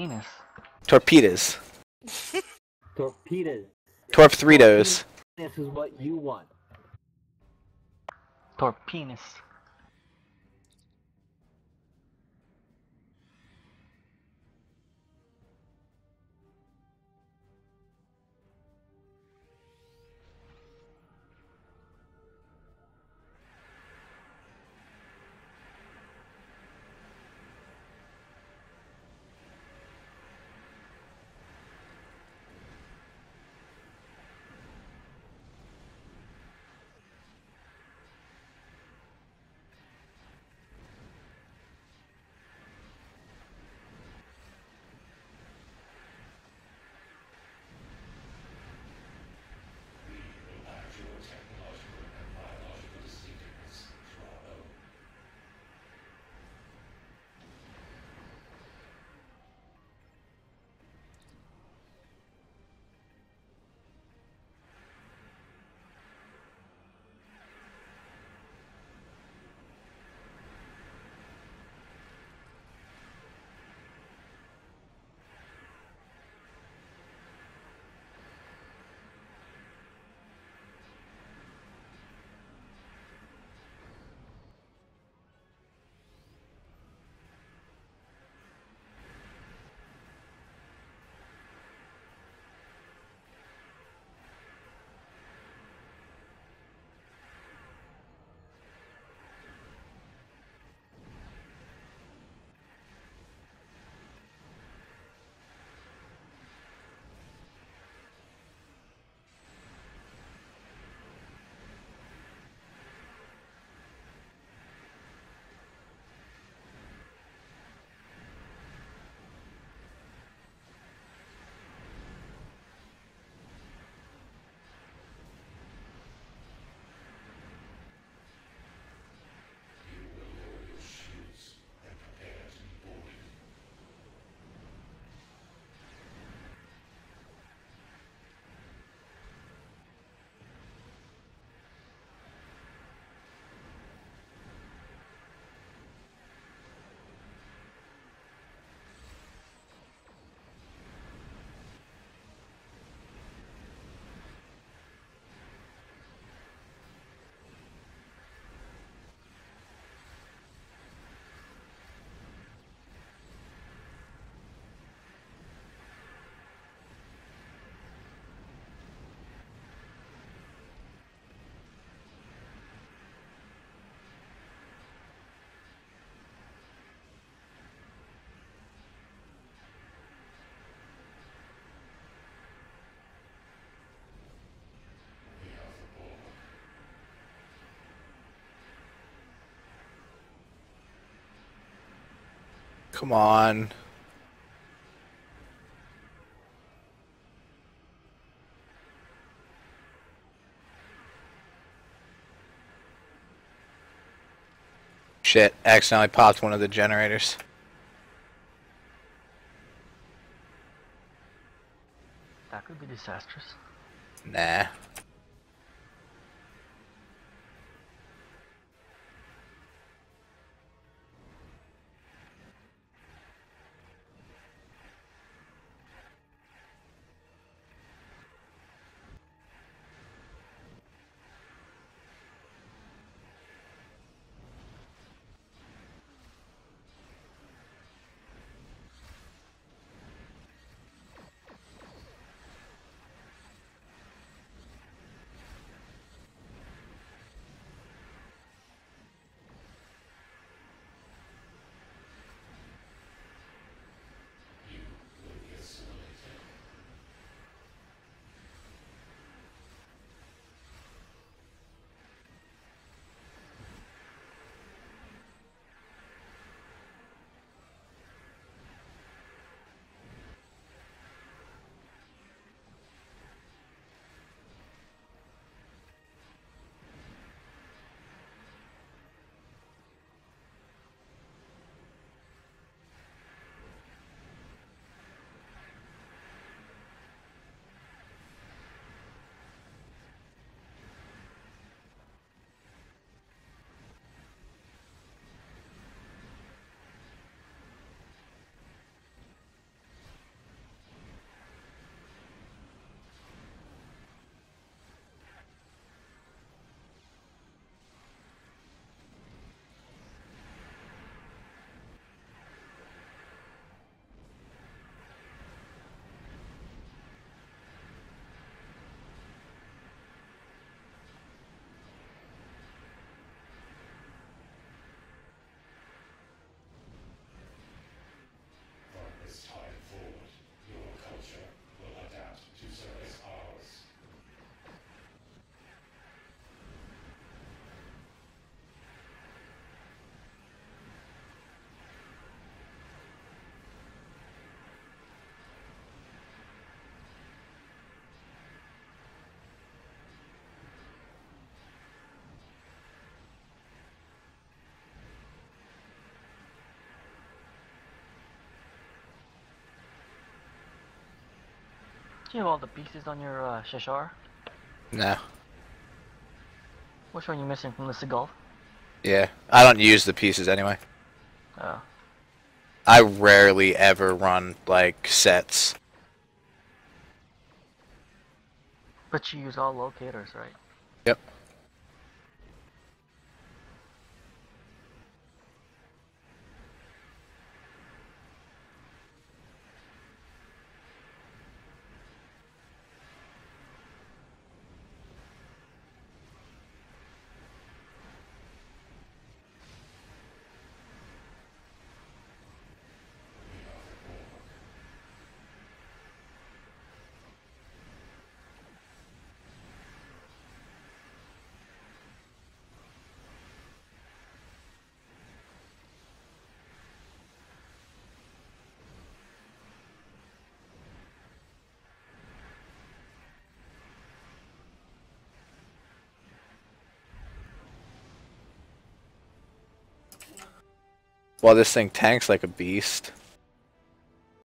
Torpenis. Torpedoes. Torpedoes. Torpthreedos. This is what you want. Torpenis. Come on. Shit, accidentally popped one of the generators. That could be disastrous. Nah. Do you have all the pieces on your uh, Sheshar? No. Which one are you missing from the Seagull? Yeah. I don't use the pieces anyway. Oh. I rarely ever run, like, sets. But you use all locators, right? Yep. Well, this thing tanks like a beast.